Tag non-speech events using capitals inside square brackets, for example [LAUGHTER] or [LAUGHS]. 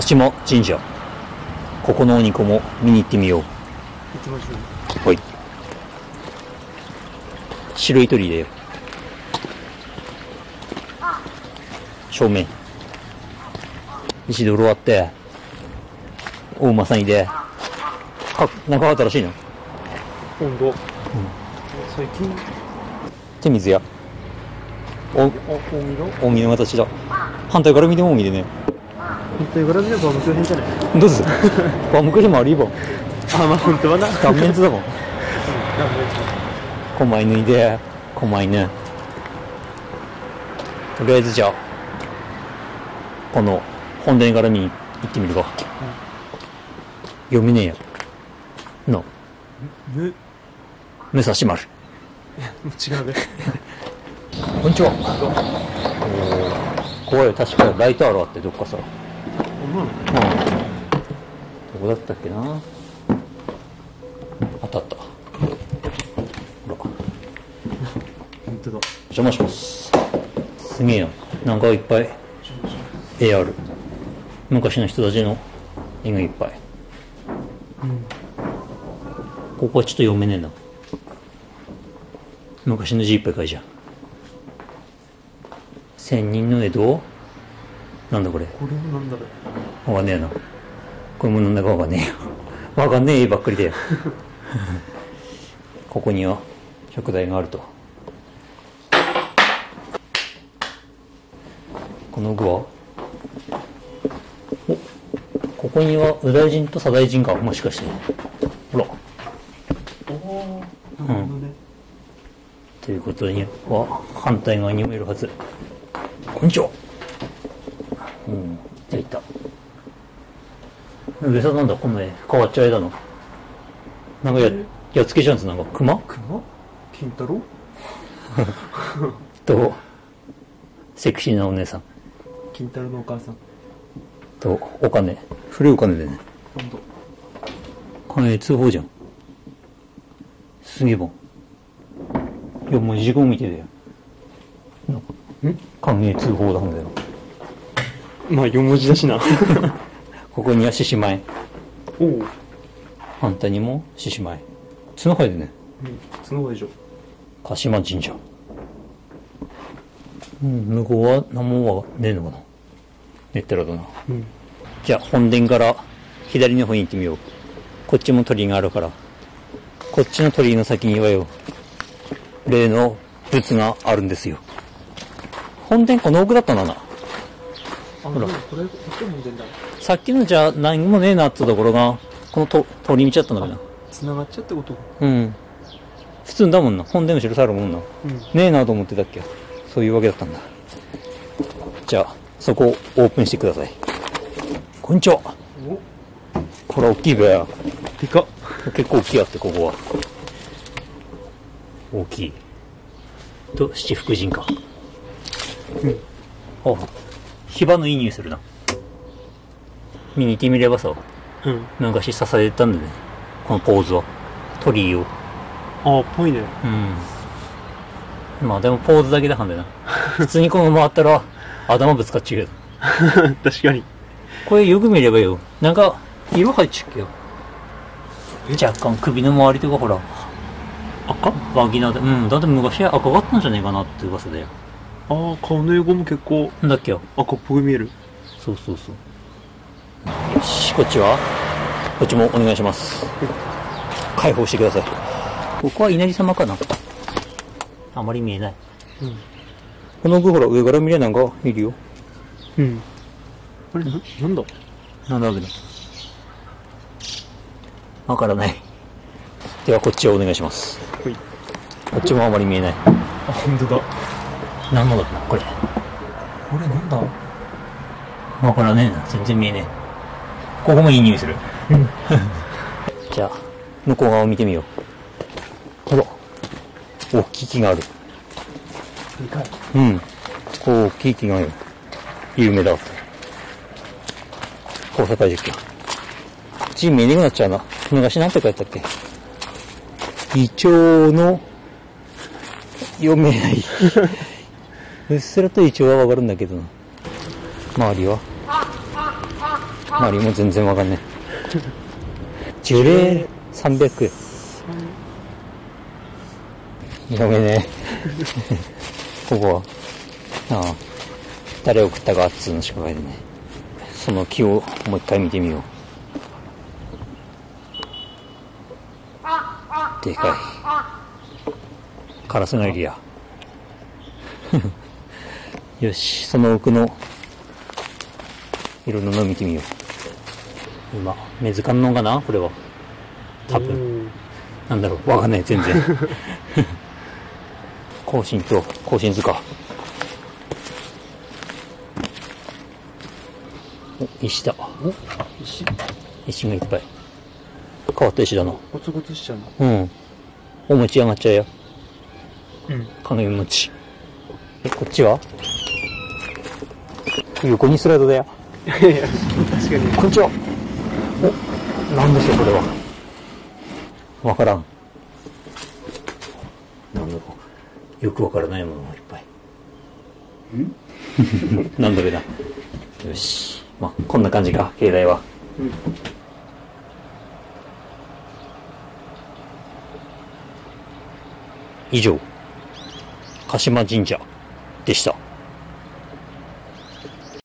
佐島神社。ここのお肉も見に行ってみよう。行きましょう。はい。白い鳥居だよ。正面。石泥あって、お馬さんいで、か、なんか新しいの？温度。最近、手水や。お、あ、大見の？扇の形だ。反対から見ても扇でね。本当に柄見れば無償編じゃない？どうすバムクリもあるよ。あ、まあ本当はな。顔面図だもん。ダメ狛犬いで、狛犬。とりあえずじゃあ、この本殿からに行ってみるか。読めねえや。の、む、武蔵丸。違うね。こんにちは。おー怖いよ、確かにライトアローあって、どっかさ。うん。どこだったっけな。あったあった。ほら。本当だ。邪魔します。すげえな。なんかいっぱい。絵ある昔の人たちの。絵がいっぱい、ここはちょっと読めねえな。昔の字いっぱい書いじゃん。千人の江戸？なんだこれ？これはなんだろう？わかんねえな。これもなんだかわかんねえよ。わかんねえ絵ばっかりだよ。[LAUGHS] ここには食材があると。この具は？おここには右大臣と左大臣か。もしかして。ほら。おおなるほどね。ということには反対側にもいるはず。こんにちはうん。じゃあいた。上さんなんだこの絵変わっちゃう絵だの？なんかややっつけちゃうんですなんか熊？熊？金太郎？[LAUGHS] とセクシーなお姉さん。金太郎のお母さん。とお金。古いお金でね。ほんと。金通報じゃん。すげえもんいやもう時間見てるよん。歓迎通報だんだよまあ4文字だしな。[LAUGHS] ここには獅子舞。おお。う。ん。反対にも獅子舞。角生えてね。角が以上。鹿島神社。うん向こうは何もはねえのかな。ねってらだな。うん。じゃあ本殿から左の方に行ってみよう。こっちも鳥居があるから。こっちの鳥居の先にはよ例の仏があるんですよ。本殿この奥だったんだな。あ、ほら。さっきのじゃあ何もねえなってところがこのと通り道だったんだけど。繋がっちゃってことうん。普通だもんな。本殿の後ろさあるもんな。うん。ねえなと思ってたっけ。そういうわけだったんだ。じゃあそこをオープンしてください。こんにちは。お。これ大きいべ。やでかっ。結構大きいやってここは。大きい。と七福神か。うん。あ火花のいい匂いするな。見に行ってみればさうん。昔支えてたんだね。このポーズは。鳥居を。あ、ぽいね。うん。まあでもポーズだけだはんだよな。[LAUGHS] 普通にこの回ったら頭ぶつかっちゃうけど [LAUGHS] 確かに。これよく見ればよ。なんか色入っちゃうけよ。若干首の周りとかほら。赤？バギナで。うん。だって昔赤かったんじゃねえかなって噂だよああ、顔の横も結構なんだっけよ。赤っぽく見える。そうそうそう。よしこっちは？こっちもお願いします。解放してください。ここは稲荷様かな。あまり見えない。うん。この具ほら上から見れなんかいるよ。うん。あれ、な、なんだ？なんだろうね。わからない。ではこっちをお願いします。こっちもあまり見えない。あ、ほんとだ。何のだろうなこれ。これなんだ？わからねえな。全然見えねえ。ここもいい匂いする。うん。[LAUGHS] じゃあ向こう側を見てみよう。ほら。大きい木がある。でかい。うん。こう大きい木がある。有名だ。交差会実験。字見えなくなっちゃうな。昔なんて書いてあったっけ？イチョウの読めない [LAUGHS] うっすらとイチョウはわかるんだけどな周りは周りも全然わかんない。樹齢300円。読めねえ。ここは。ああ。誰送ったかっつうのしか書いてない。その木をもう一回見てみよう。でかい。カラスのエリア。よし、その奥のいろんなの見てみよう。今、目図鑑のかな？これは。多分。分。なんだろう？わかんない、全然。[LAUGHS] 更新と、更新図か。お、石だ。お石石がいっぱい。変わった石だな。ゴツゴツしちゃううん。お餅上がっちゃうよ。の。うん。鏡餅。え、こっちは？横にスライドだよ。いやいや、確かに。こんにちは。お、なんでしょう、これは。わからん。なんだろう。よくわからないものがいっぱい。ん？[LAUGHS] なんだべな。よし。まあ、こんな感じか、境内は。うん。以上、鹿島神社でした。